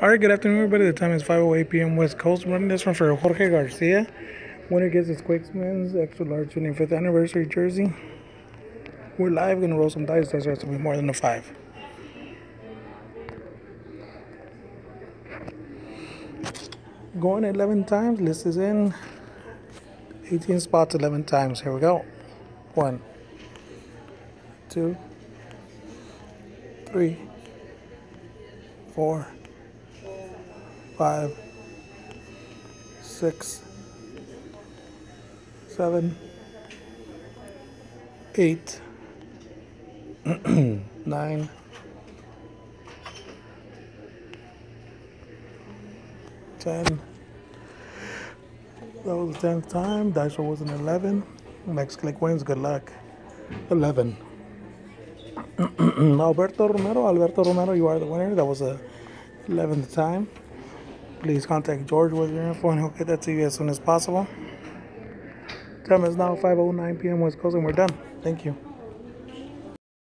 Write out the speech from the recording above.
All right, good afternoon, everybody. The time is 5:08 p.m. West Coast. running this one for Jorge Garcia. Winner gets his Quakes men's extra large 25th anniversary jersey. We're live. Gonna roll some dice. That's has to be more than a five. Going 11 times. List is in. 18 spots 11 times. Here we go. One, two, three, four five, six, seven, eight, nine, ten. That was the tenth time. Dice was an eleven. Next click wins. Good luck. Eleven. Alberto Romero. Alberto Romero, you are the winner. That was a eleventh time please contact George with your info and he'll get that to you as soon as possible. Time is now 5.09 p.m. West Coast and we're done. Thank you.